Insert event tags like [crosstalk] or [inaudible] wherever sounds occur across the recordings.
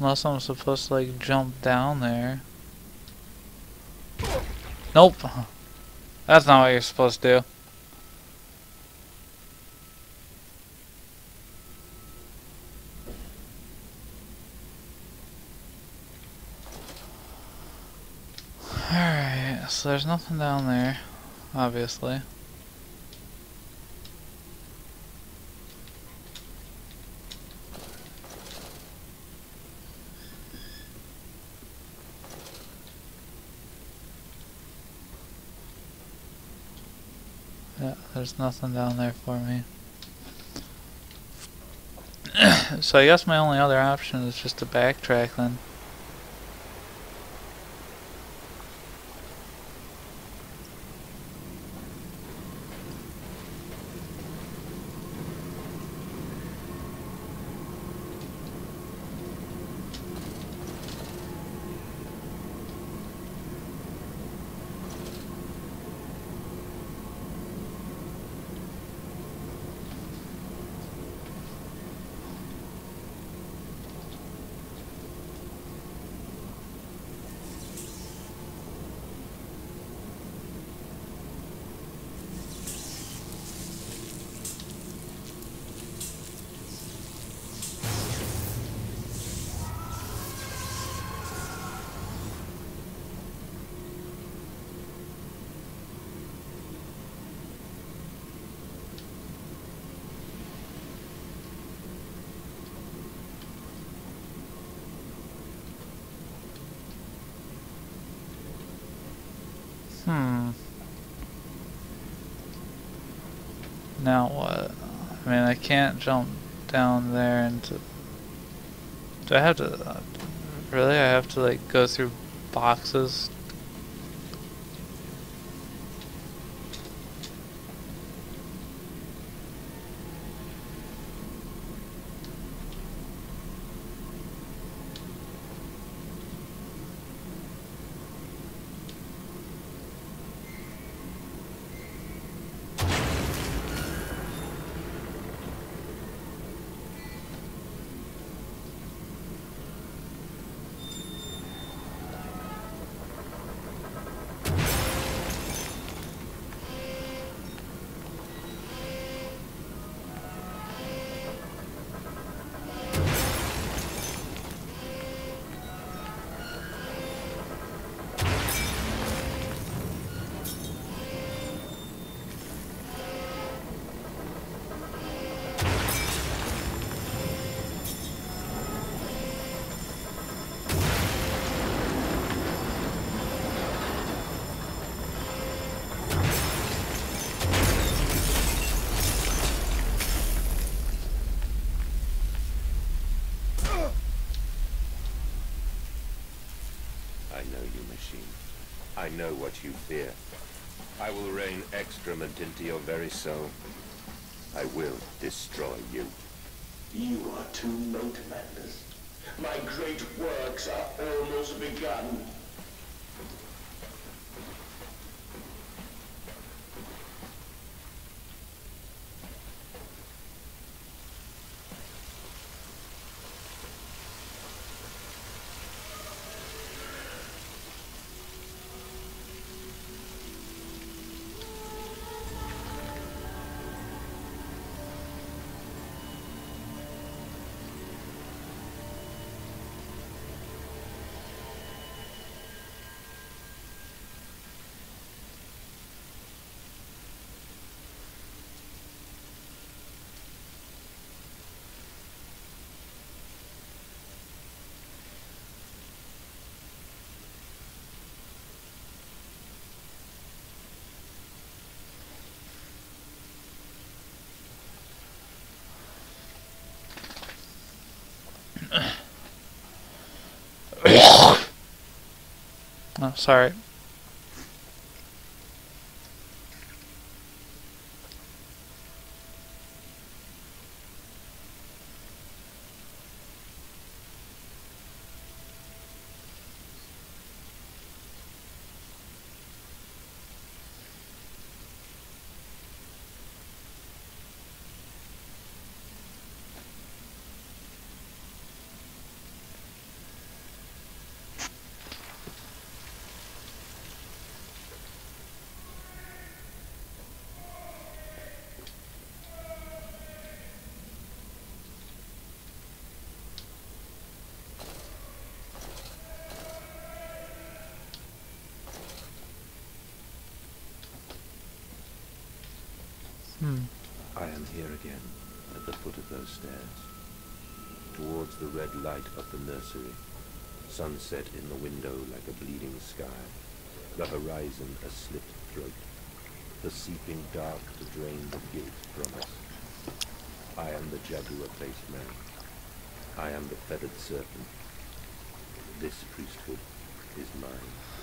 Unless I'm supposed to like jump down there. Nope. [laughs] That's not what you're supposed to do. Alright, so there's nothing down there, obviously. There's nothing down there for me. [clears throat] so I guess my only other option is just to backtrack then. Hmm. Now what? I mean, I can't jump down there into... Do I have to... Uh, really? I have to, like, go through boxes I know what you fear. I will rain excrement into your very soul. I will destroy you. You are too late, Mandus. My great works are almost begun. Oh, sorry. The red light of the nursery, sunset in the window like a bleeding sky, the horizon a slit throat, the seeping dark to drain the guilt from us. I am the jaguar-faced man. I am the feathered serpent. This priesthood is mine.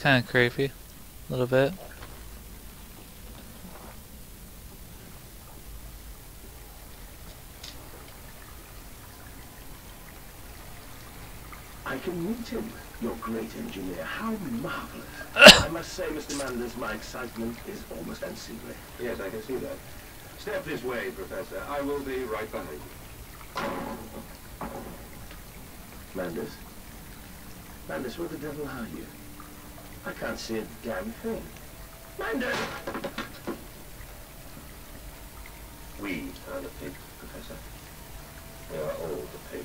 Kind of creepy. A little bit. I can meet him, your great engineer. How marvelous. [coughs] I must say, Mr. Mandus, my excitement is almost unseemly. Yes, I can see that. Step this way, Professor. I will be right behind you. Mandus? Mandus, where the devil are you? I can't see a damn thing. Mandus! We are the pig, Professor. We are all the pig.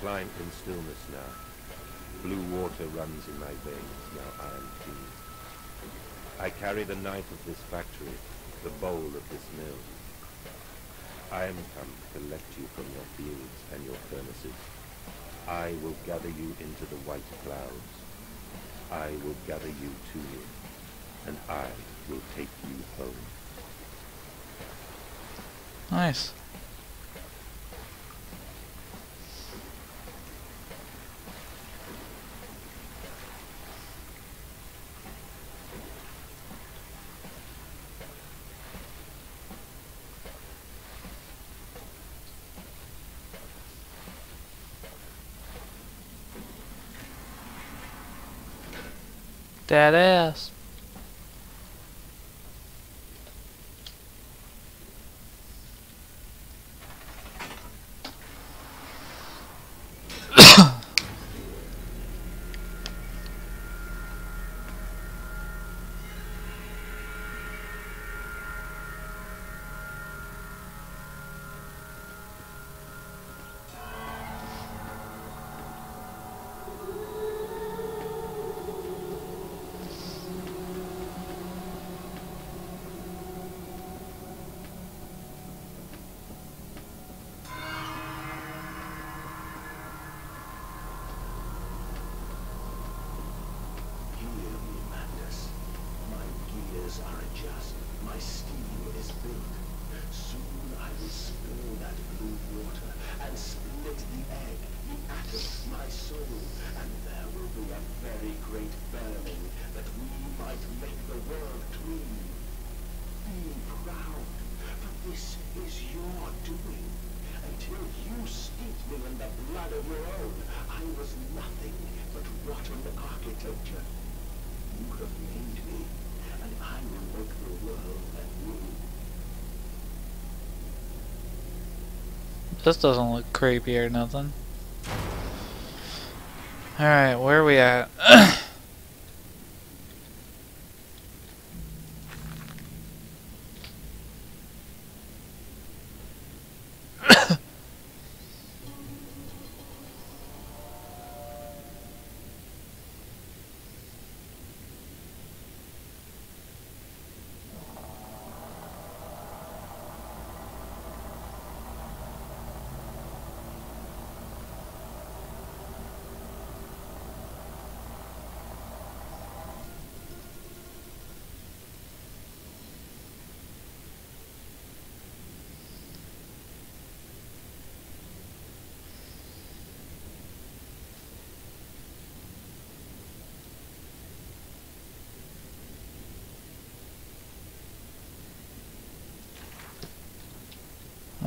Climb in stillness now. Blue water runs in my veins, now I am king. I carry the knife of this factory, the bowl of this mill. I am come to collect you from your fields and your furnaces. I will gather you into the white clouds. I will gather you to me, and I will take you home. Nice. That ass. Hear me, Mandus. My gears are adjust. My steam is built. Soon I will spill that blue water and split the egg, the atom, my soul, and there will be a very great burning that we might make the world clean. Be proud, for this is your doing. Until you steeped me in the blood of your own, I was nothing but rotten architecture. You have named me, and I will make the world anew. This doesn't look creepy or nothing. Alright, where are we at? [clears throat]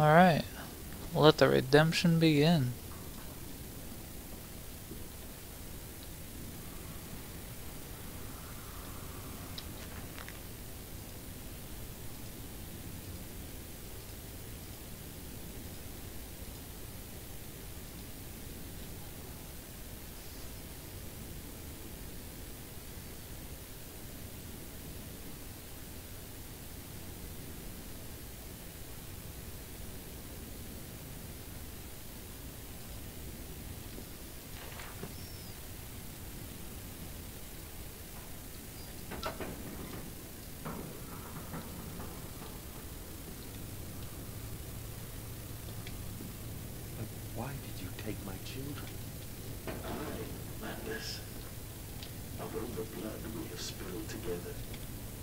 Alright. Let the redemption begin. But why did you take my children? I, Mandus. Of all the blood we have spilled together,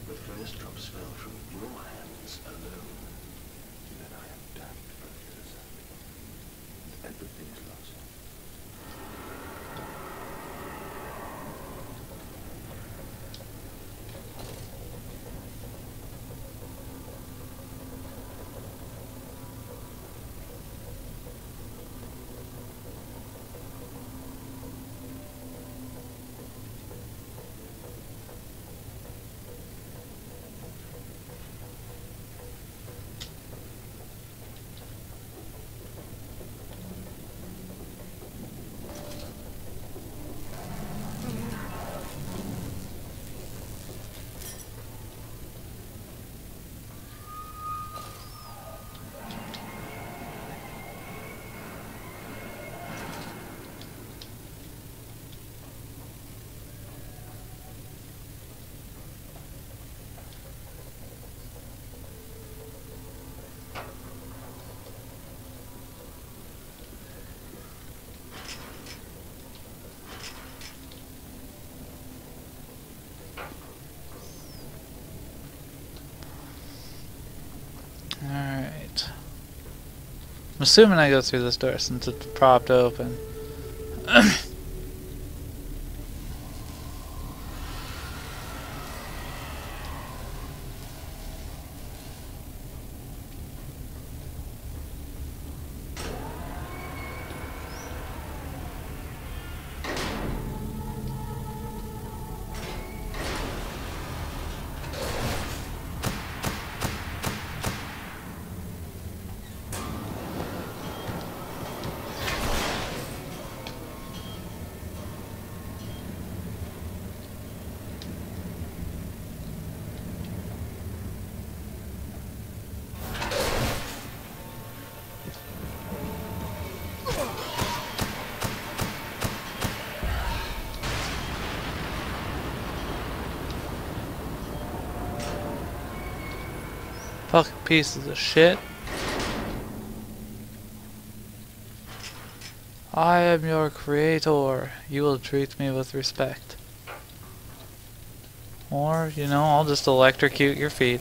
the first drops fell from your hands alone. Then I am damned for Mirasabi. Everything's lost. Alright. I'm assuming I go through this door since it's propped open. Pieces of shit. I am your creator. You will treat me with respect. Or, you know, I'll just electrocute your feet.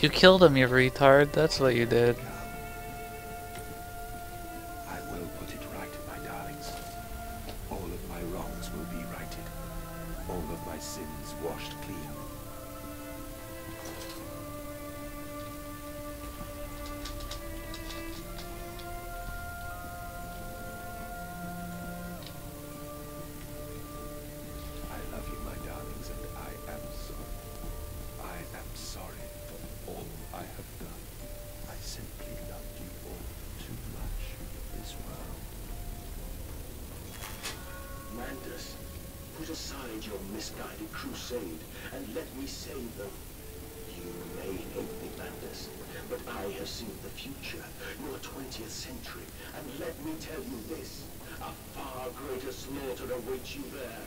You killed him, you retard. That's what you did. Greater slaughter awaits you there.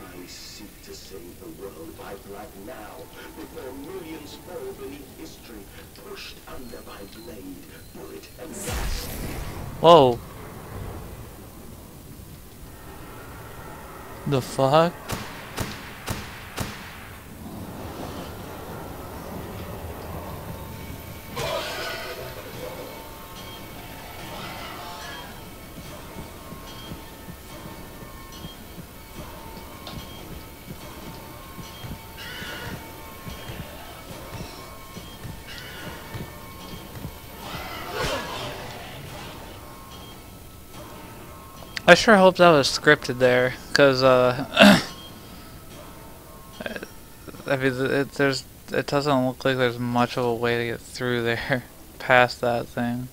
I seek to save the world by blood now, before millions fall beneath history, pushed under by blade, bullet, and gas. Whoa. The fuck? Sure hope that was scripted there, cause uh, [coughs] I mean, it, there's it doesn't look like there's much of a way to get through there, [laughs] past that thing.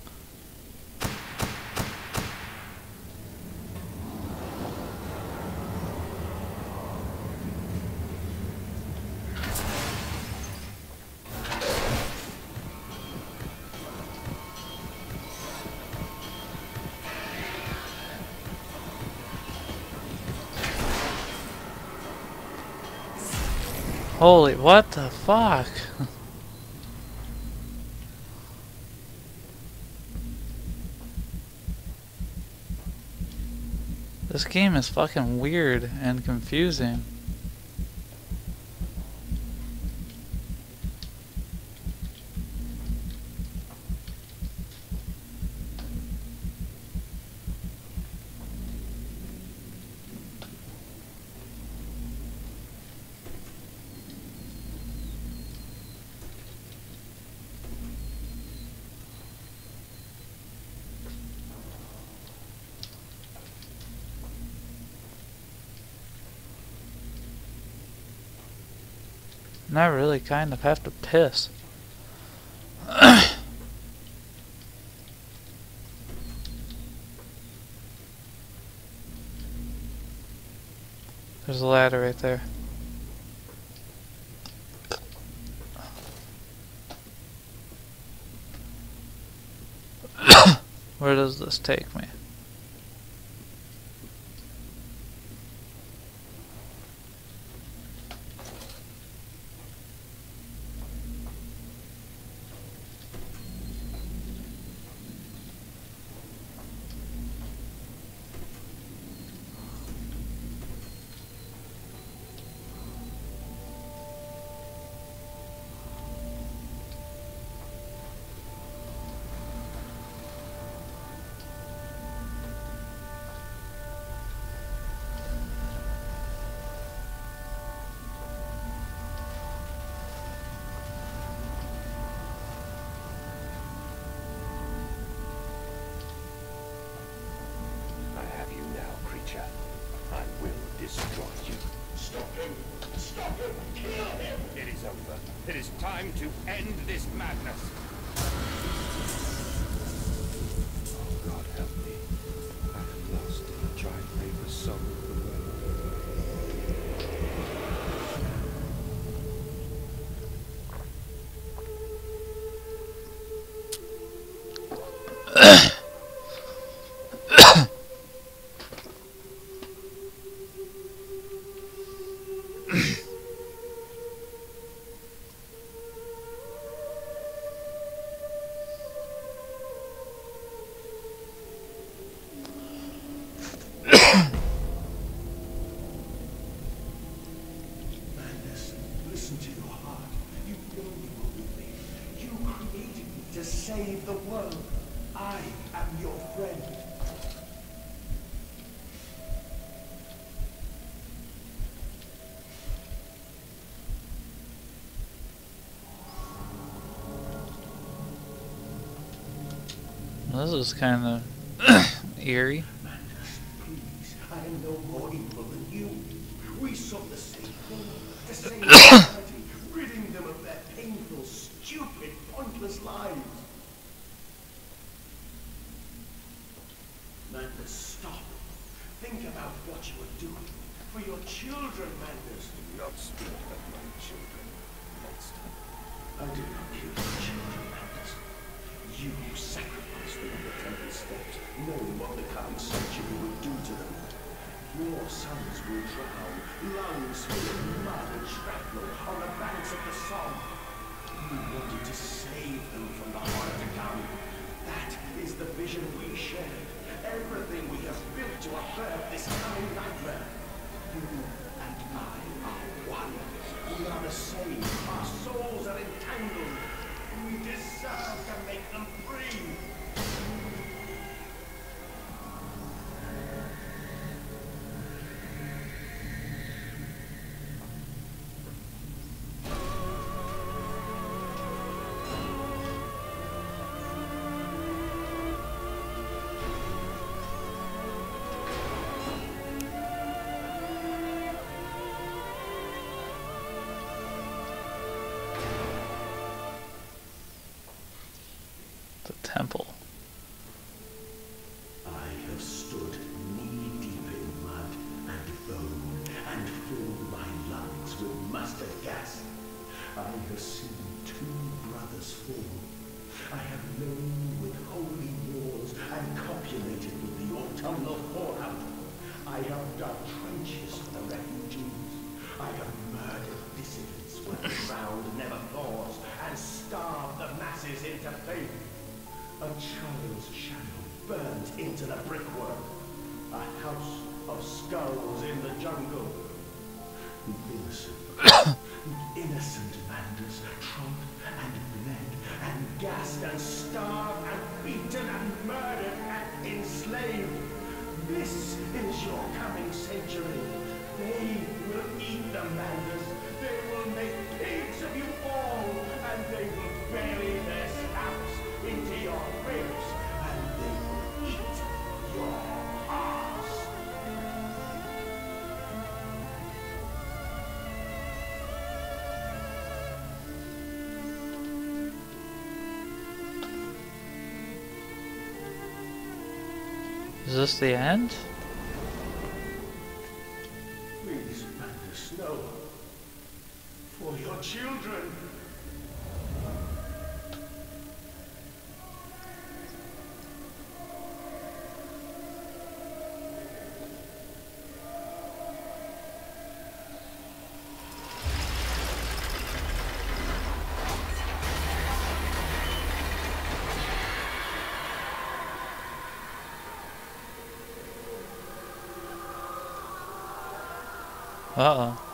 Holy, what the fuck? this game is fucking weird and confusing. And I really kind of have to piss. There's a ladder right there. [coughs] Where does this take me? Time to end this madness. Are doing. for your children, Mandus. Do not speak of You sacrificed them on the temple steps, knowing what the coming century would do to them. Your sons will drown, lungs full of mud and shrapnel on the banks of the Somme. You wanted to save them from the horror to come. That is the vision we shared. Everything we have built to avert this coming nightmare. You and I are one. We are the same. Our souls are entangled. We deserve to make them into the brickwork. A house of skulls in the jungle. Innocent, [coughs] innocent Manders trodden and bled and gassed and starved and beaten and murdered and enslaved. This is your coming century. They will eat the Manders. This the end? Uh oh.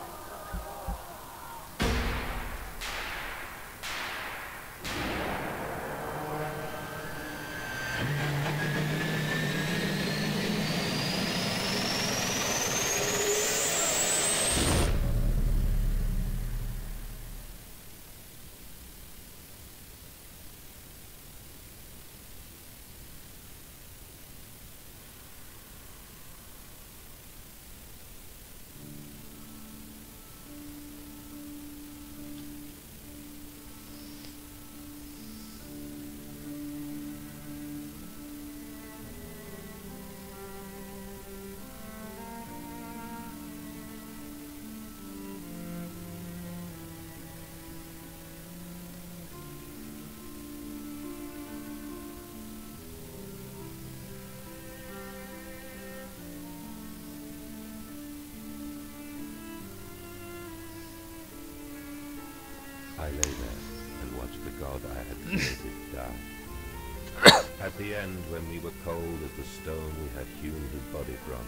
God I had [laughs] created die. At the end, when we were cold as the stone we had hewn his body from,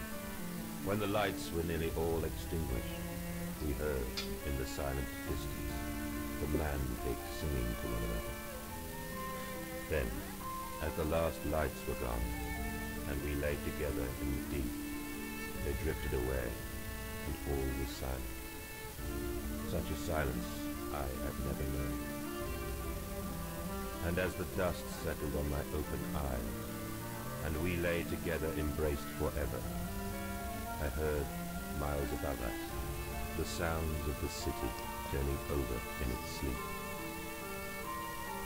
when the lights were nearly all extinguished, we heard, in the silent distance, the man-pigs singing to one another. Then, as the last lights were gone, and we lay together in the deep, they drifted away, and all was silent. Such a silence I have never known. And as the dust settled on my open eyes, and we lay together embraced forever, I heard, miles above us, the sounds of the city turning over in its sleep.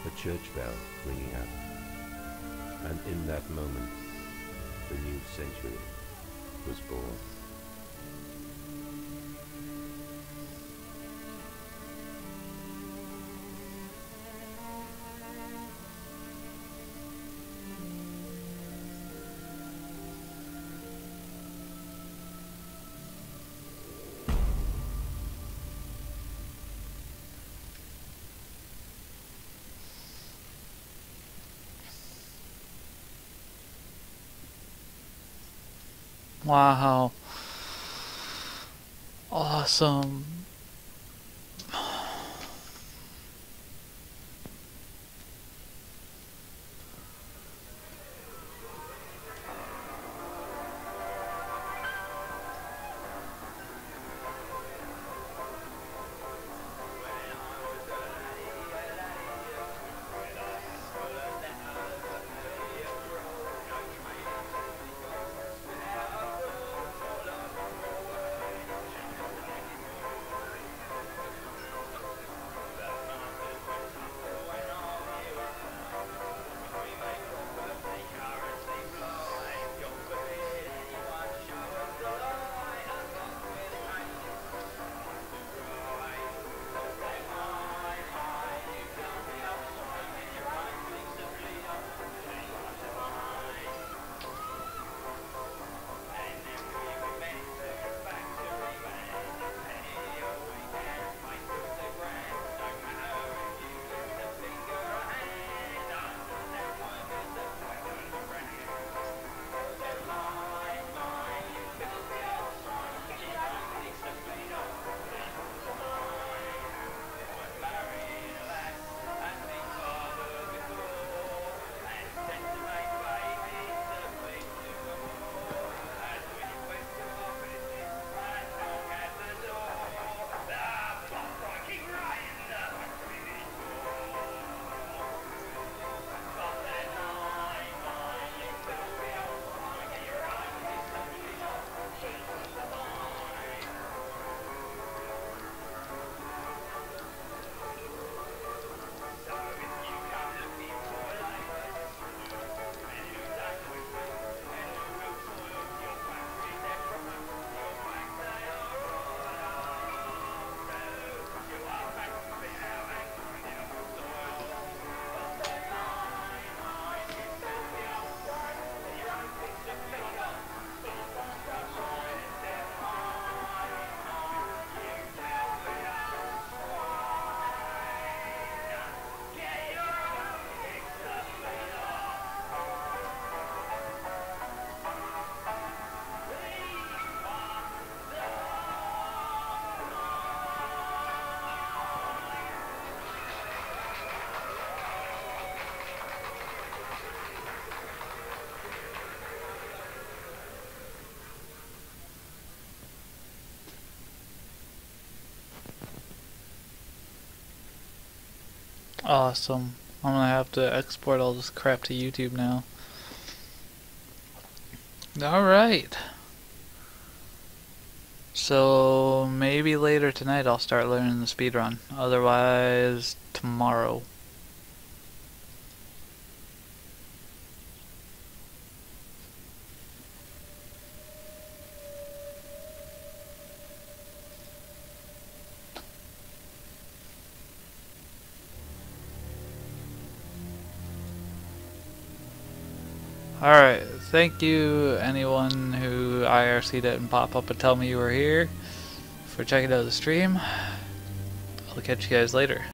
A church bell ringing out. And in that moment, the new century was born. Wow. Awesome. Awesome. I'm gonna have to export all this crap to YouTube now. Alright. So maybe later tonight I'll start learning the speed run. Otherwise tomorrow. Thank you anyone who IRC'd it and pop up and tell me you were here for checking out the stream. I'll catch you guys later.